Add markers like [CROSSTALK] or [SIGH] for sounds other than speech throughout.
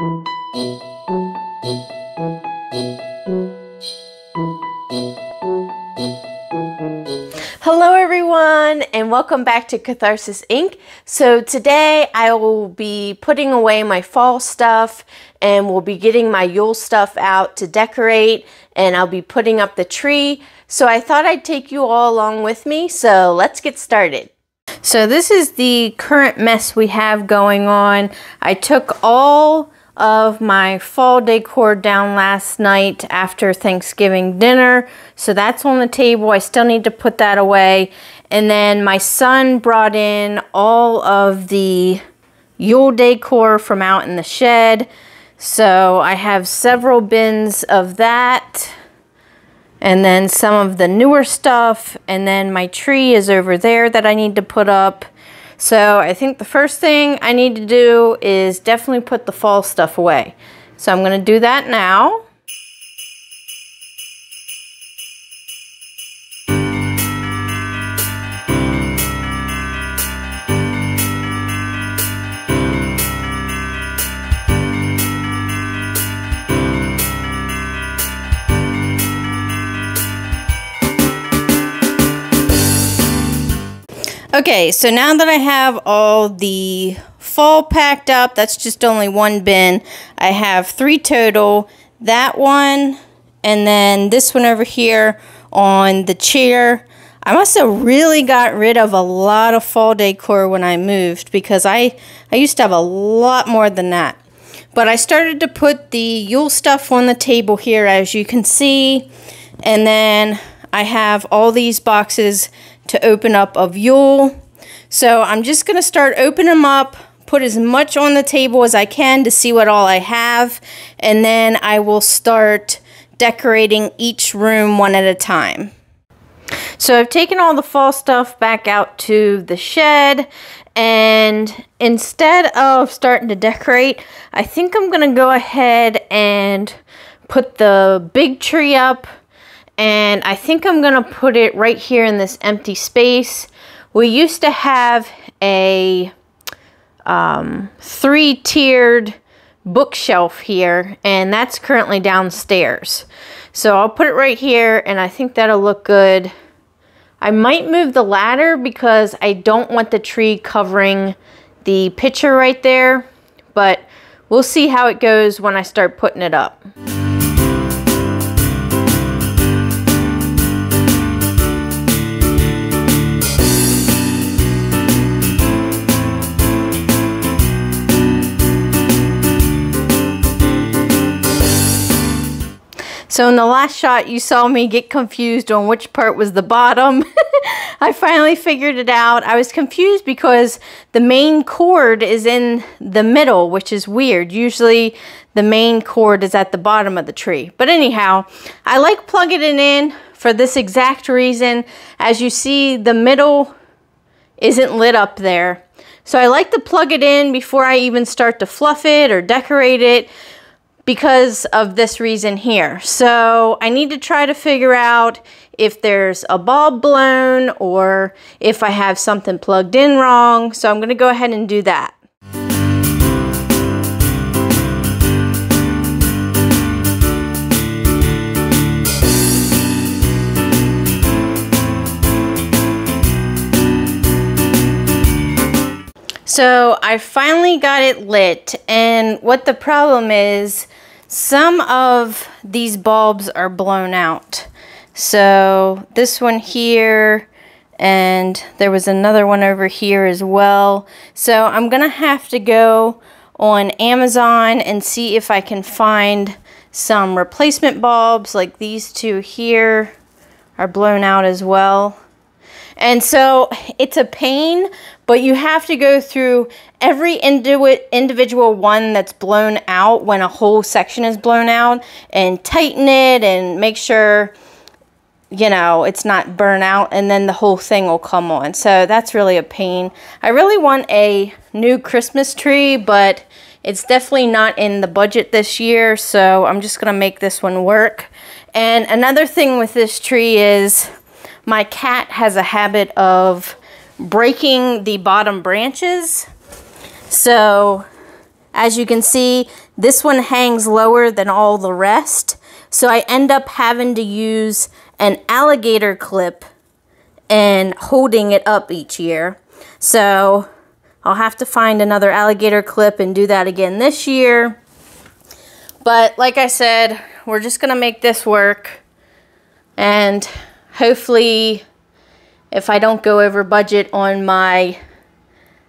Hello everyone and welcome back to Catharsis Inc. So today I will be putting away my fall stuff and we'll be getting my Yule stuff out to decorate and I'll be putting up the tree. So I thought I'd take you all along with me. So let's get started. So this is the current mess we have going on. I took all of my fall decor down last night after Thanksgiving dinner. So that's on the table. I still need to put that away. And then my son brought in all of the Yule decor from out in the shed. So I have several bins of that. And then some of the newer stuff. And then my tree is over there that I need to put up. So I think the first thing I need to do is definitely put the fall stuff away. So I'm going to do that now. Okay, so now that I have all the fall packed up, that's just only one bin. I have three total. That one, and then this one over here on the chair. I must have really got rid of a lot of fall decor when I moved because I, I used to have a lot more than that. But I started to put the Yule stuff on the table here as you can see. And then I have all these boxes to open up of Yule. So I'm just going to start opening them up, put as much on the table as I can to see what all I have, and then I will start decorating each room one at a time. So I've taken all the fall stuff back out to the shed and instead of starting to decorate, I think I'm going to go ahead and put the big tree up and I think I'm to put it right here in this empty space. We used to have a um, three-tiered bookshelf here, and that's currently downstairs. So I'll put it right here, and I think that'll look good. I might move the ladder because I don't want the tree covering the picture right there, but we'll see how it goes when I start putting it up. So in the last shot, you saw me get confused on which part was the bottom. [LAUGHS] I finally figured it out. I was confused because the main cord is in the middle, which is weird. Usually the main cord is at the bottom of the tree. But anyhow, I like plugging it in for this exact reason. As you see, the middle isn't lit up there. So I like to plug it in before I even start to fluff it or decorate it because of this reason here. So I need to try to figure out if there's a bulb blown or if I have something plugged in wrong. So I'm going to go ahead and do that. So I finally got it lit and what the problem is some of these bulbs are blown out. So this one here and there was another one over here as well. So I'm going to have to go on Amazon and see if I can find some replacement bulbs like these two here are blown out as well. And so it's a pain, but you have to go through every individual one that's blown out when a whole section is blown out and tighten it and make sure you know it's not burn out and then the whole thing will come on. So that's really a pain. I really want a new christmas tree but it's definitely not in the budget this year so i'm just gonna make this one work. And another thing with this tree is my cat has a habit of breaking the bottom branches. So as you can see, this one hangs lower than all the rest. So I end up having to use an alligator clip and holding it up each year. So I'll have to find another alligator clip and do that again this year. But like I said, we're just going to make this work. And hopefully, if I don't go over budget on my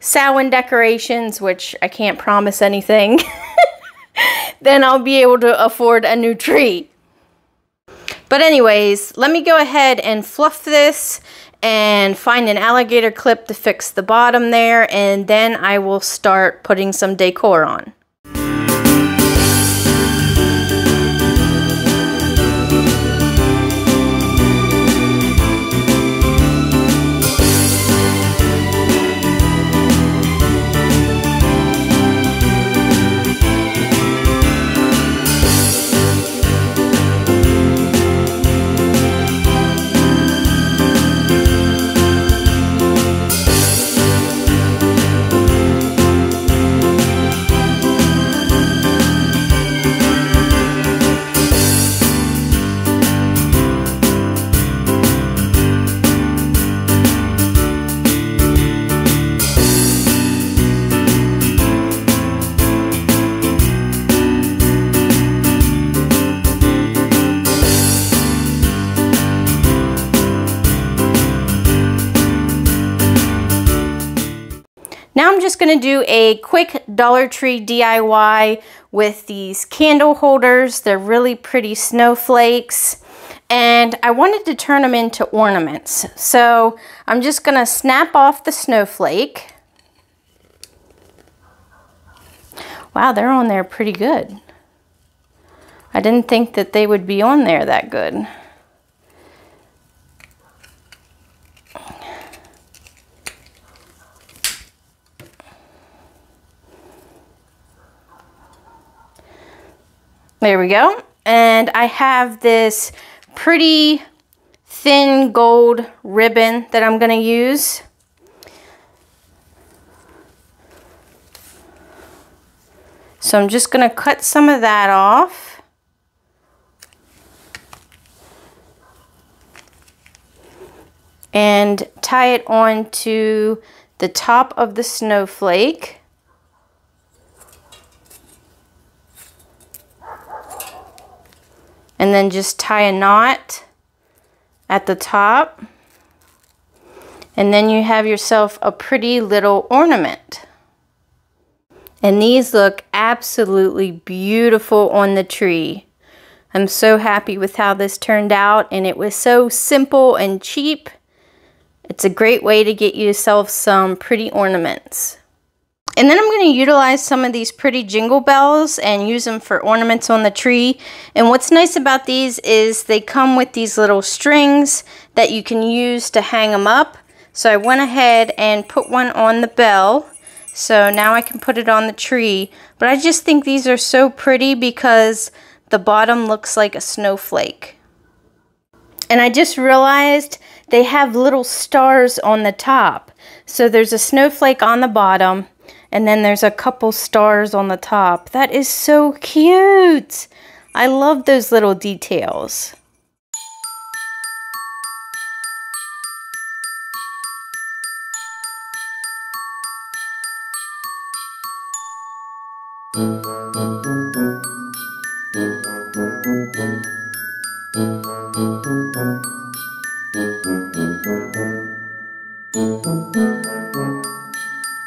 Samhain decorations, which I can't promise anything, [LAUGHS] then I'll be able to afford a new tree. But anyways, let me go ahead and fluff this and find an alligator clip to fix the bottom there and then I will start putting some decor on. Now I'm just going to do a quick Dollar Tree DIY with these candle holders. They're really pretty snowflakes. And I wanted to turn them into ornaments. So I'm just going to snap off the snowflake. Wow, they're on there pretty good. I didn't think that they would be on there that good. There we go. And I have this pretty thin gold ribbon that I'm going to use. So I'm just going to cut some of that off. And tie it onto the top of the snowflake. And then just tie a knot at the top and then you have yourself a pretty little ornament. And these look absolutely beautiful on the tree. I'm so happy with how this turned out and it was so simple and cheap. It's a great way to get yourself some pretty ornaments. And then I'm going to utilize some of these pretty jingle bells and use them for ornaments on the tree. And what's nice about these is they come with these little strings that you can use to hang them up. So I went ahead and put one on the bell. So now I can put it on the tree. But I just think these are so pretty because the bottom looks like a snowflake. And I just realized they have little stars on the top. So there's a snowflake on the bottom and then there's a couple stars on the top. That is so cute. I love those little details.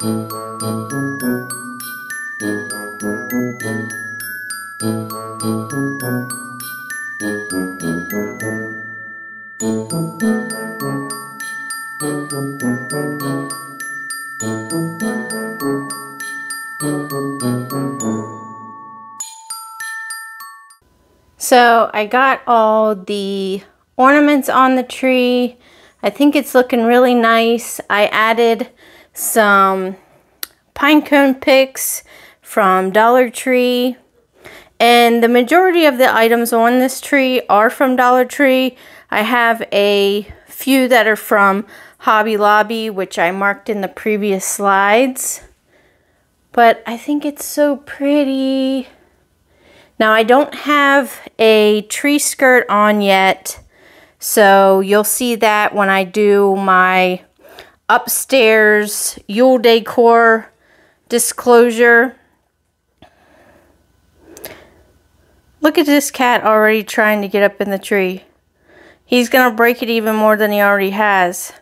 So I got all the ornaments on the tree. I think it's looking really nice. I added some pine cone picks from Dollar Tree. And the majority of the items on this tree are from Dollar Tree. I have a few that are from Hobby Lobby, which I marked in the previous slides. But I think it's so pretty. Now I don't have a tree skirt on yet, so you'll see that when I do my upstairs Yule decor disclosure. Look at this cat already trying to get up in the tree. He's going to break it even more than he already has.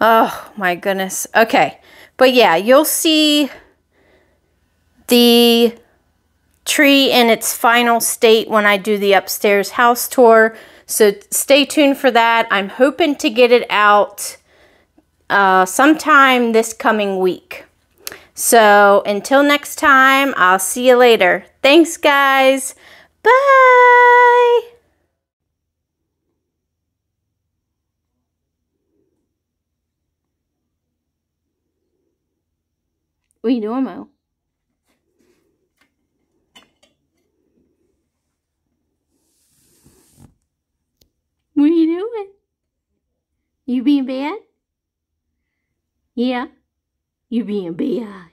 Oh my goodness. Okay. But yeah, you'll see the tree in its final state when I do the upstairs house tour. So stay tuned for that. I'm hoping to get it out uh, sometime this coming week. So until next time, I'll see you later. Thanks, guys. Bye. Doing, Mo? What are you doing? You being bad? Yeah? You being bad?